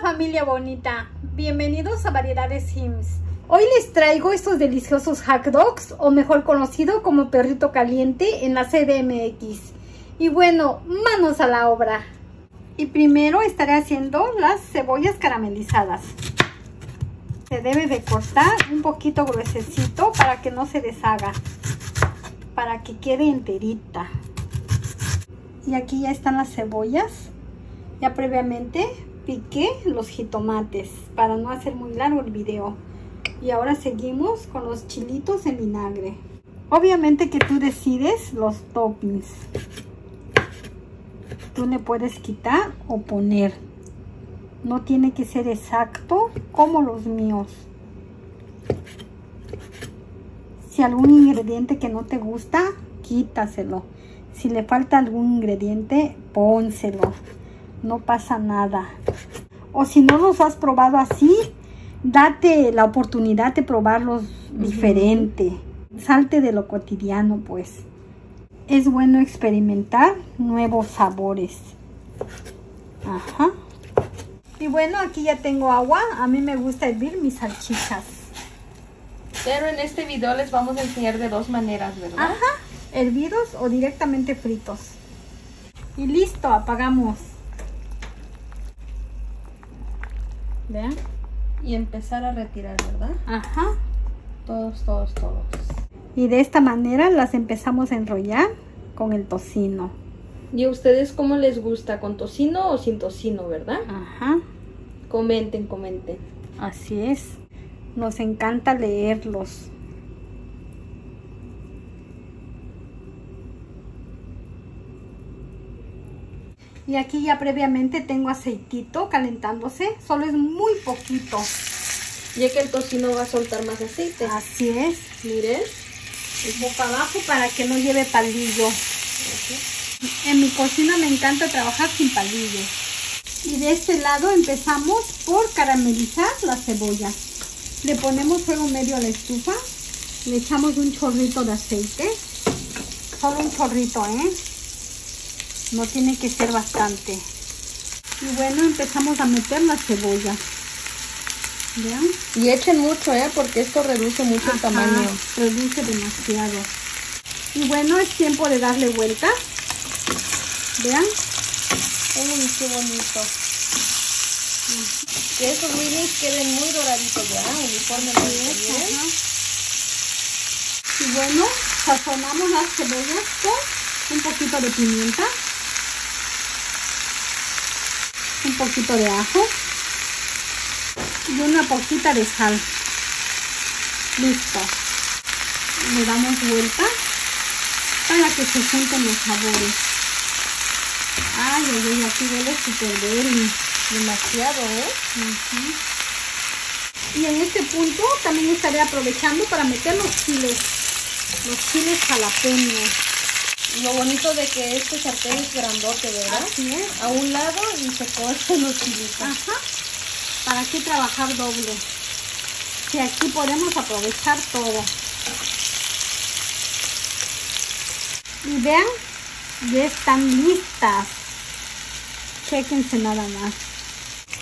familia bonita, bienvenidos a Variedades Sims. Hoy les traigo estos deliciosos hack dogs, o mejor conocido como perrito caliente en la CDMX. Y bueno, manos a la obra. Y primero estaré haciendo las cebollas caramelizadas. Se debe de cortar un poquito gruesecito para que no se deshaga, para que quede enterita. Y aquí ya están las cebollas, ya previamente los jitomates para no hacer muy largo el video. Y ahora seguimos con los chilitos en vinagre. Obviamente que tú decides los toppings. Tú le puedes quitar o poner. No tiene que ser exacto como los míos. Si algún ingrediente que no te gusta, quítaselo. Si le falta algún ingrediente, pónselo no pasa nada. O si no los has probado así, date la oportunidad de probarlos diferente. Salte de lo cotidiano, pues. Es bueno experimentar nuevos sabores. Ajá. Y bueno, aquí ya tengo agua. A mí me gusta hervir mis salchichas. Pero en este video les vamos a enseñar de dos maneras, ¿verdad? Ajá. Hervidos o directamente fritos. Y listo, apagamos. Vean. Y empezar a retirar, ¿verdad? Ajá. Todos, todos, todos. Y de esta manera las empezamos a enrollar con el tocino. ¿Y a ustedes cómo les gusta? ¿Con tocino o sin tocino, verdad? Ajá. Comenten, comenten. Así es. Nos encanta leerlos. Y aquí ya previamente tengo aceitito calentándose, solo es muy poquito. Ya que el tocino va a soltar más aceite. Así es. Miren. Boca abajo para que no lleve palillo. En mi cocina me encanta trabajar sin palillo. Y de este lado empezamos por caramelizar la cebolla. Le ponemos fuego medio a la estufa. Le echamos un chorrito de aceite. Solo un chorrito, ¿eh? No tiene que ser bastante. Y bueno, empezamos a meter la cebolla. ¿Vean? Y echen mucho, ¿eh? Porque esto reduce mucho el tamaño. Reduce demasiado. Y bueno, es tiempo de darle vuelta. Vean. Uy, qué bonito. Que esos minis queden muy doraditos ya, uniformemente bien. Ajá. Y bueno, sazonamos las cebollas con un poquito de pimienta. Un poquito de ajo. Y una poquita de sal. Listo. Le damos vuelta para que se junten los sabores. Ay, ay, ay, aquí huele súper bien. Demasiado, ¿eh? Y en este punto también estaré aprovechando para meter los chiles, los chiles jalapeños. Lo bonito de que este sartén es grandote, ¿verdad? Así es. A un lado y se cortan los chilitos. Ajá. ¿Para qué trabajar doble? Si aquí podemos aprovechar todo. Y vean, ya están listas. Chequense nada más.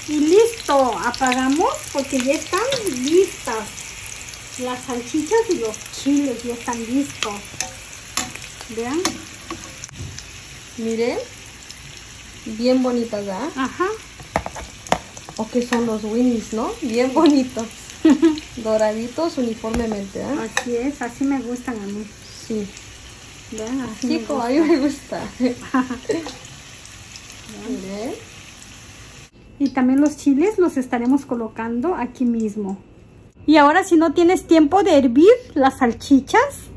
Y listo, apagamos porque ya están listas. Las salchichas y los chiles ya están listos. Vean. Miren. Bien bonitas, ¿verdad? Ajá. O que son los winnies, ¿no? Bien bonitos. Doraditos uniformemente, ¿eh? Así es, así me gustan a mí. Sí. Vean, así como a mí me gusta. Miren. Y también los chiles los estaremos colocando aquí mismo. Y ahora si no tienes tiempo de hervir las salchichas,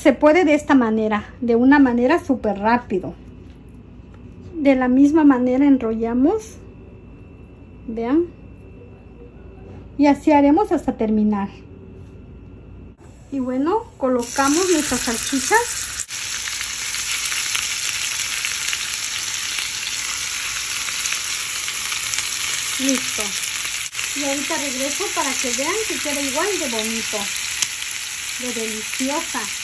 se puede de esta manera, de una manera súper rápido. De la misma manera enrollamos, vean. Y así haremos hasta terminar. Y bueno, colocamos nuestras salchichas Listo. Y ahorita regreso para que vean que queda igual de bonito. De deliciosa.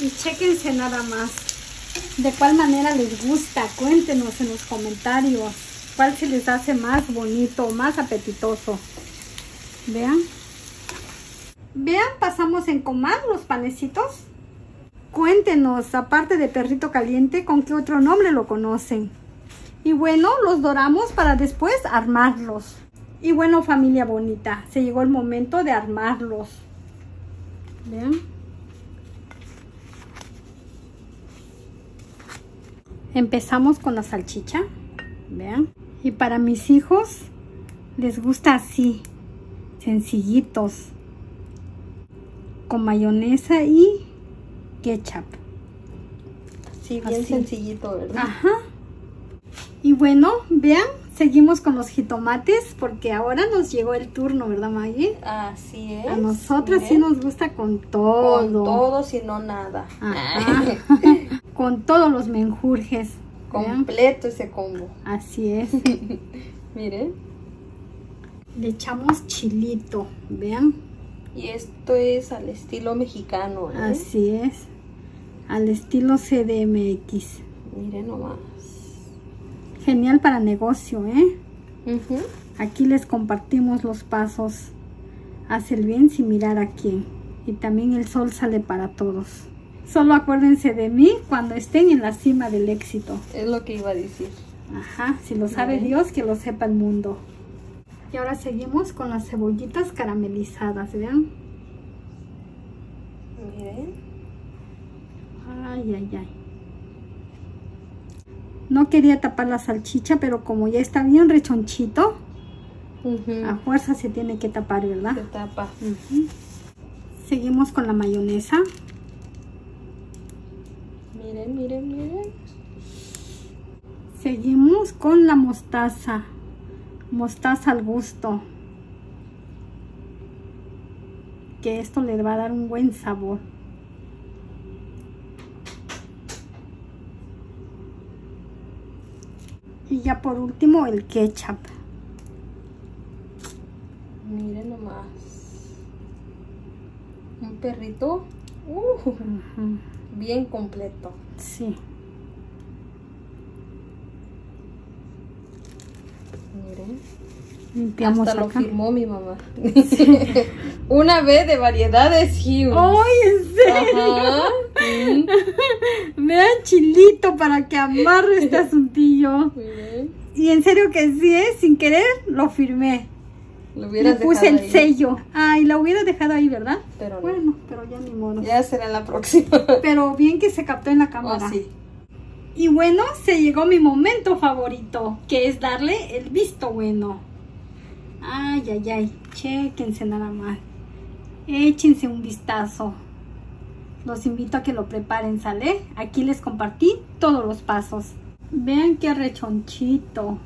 Y chequense nada más. De cuál manera les gusta. Cuéntenos en los comentarios. cuál se les hace más bonito, más apetitoso. Vean. Vean, pasamos en comar los panecitos. Cuéntenos, aparte de perrito caliente, con qué otro nombre lo conocen. Y bueno, los doramos para después armarlos. Y bueno, familia bonita, se llegó el momento de armarlos. Vean. Empezamos con la salchicha. Vean. Y para mis hijos les gusta así, sencillitos, con mayonesa y ketchup. Sí, bien sencillito, ¿verdad? Ajá. Y bueno, vean, seguimos con los jitomates porque ahora nos llegó el turno, ¿verdad, Maggie? Así es. A nosotras sí nos gusta con todo. Con todo, si no nada. Ajá. con todos los menjurjes. Completo ese combo. Así es. Miren. Le echamos chilito, vean. Y esto es al estilo mexicano, ¿eh? Así es. Al estilo CDMX. Miren nomás. Genial para negocio, ¿eh? Aquí les compartimos los pasos. Haz el bien sin mirar a quién. Y también el sol sale para todos. Solo acuérdense de mí cuando estén en la cima del éxito. Es lo que iba a decir. Ajá, si lo sabe Dios, que lo sepa el mundo. Y ahora seguimos con las cebollitas caramelizadas, ¿vean? Miren. Ay, ay, ay. No quería tapar la salchicha, pero como ya está bien rechonchito, a fuerza se tiene que tapar, ¿verdad? Se tapa. Seguimos con la mayonesa. Miren, miren, miren. Seguimos con la mostaza. Mostaza al gusto. Que esto le va a dar un buen sabor. Y ya por último el ketchup. Miren nomás. Un perrito. Uh, Bien completo. Sí. Miren. Limpiamos Hasta lo firmó mi mamá. Una vez de variedades Hughes. ¡Ay, en serio! Ajá. Vean chilito para que amarre este asuntillo. Miren. Y en serio que sí, ¿eh? sin querer lo firmé. Lo Le puse el ahí, sello. Ay, la hubiera dejado ahí, ¿verdad? Pero no. Bueno, pero ya ni modo. Ya será en la próxima. Pero bien que se captó en la cámara. Oh, sí. Y bueno, se llegó mi momento favorito, que es darle el visto bueno. Ay, ay, ay, chequense nada más. Échense un vistazo. Los invito a que lo preparen, ¿sale? Aquí les compartí todos los pasos. Vean qué rechonchito.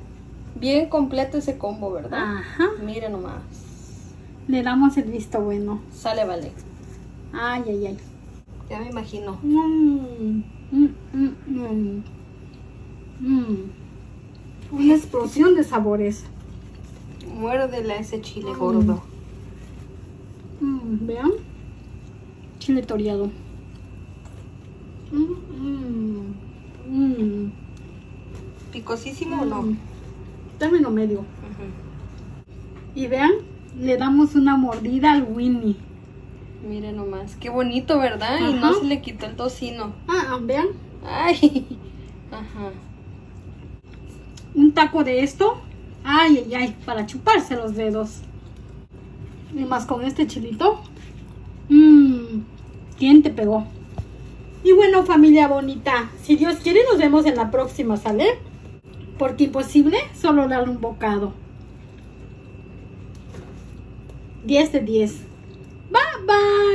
Bien completo ese combo, ¿verdad? Ajá. Miren nomás. Le damos el visto bueno. Sale, vale. Ay, ay, ay. Ya me imagino. Mm, mm, mm, mm. Mm. Una explosión de sabores. Muérdele a ese chile gordo. Mm, Vean. Chile toreado. ¿Picosísimo o no? Término medio. Ujú. Y vean, le damos una mordida al Winnie. Miren nomás. Qué bonito, ¿verdad? Y no se le quitó el tocino. Ah, ah, vean. Ay. Ajá. Un taco de esto. Ay, ay, ay, para chuparse los dedos. Y más con este chilito. Mmm, ¿quién te pegó? Y bueno, familia bonita, si Dios quiere, nos vemos en la próxima, ¿sale? Porque imposible solo darle un bocado. 10 de 10. Bye bye.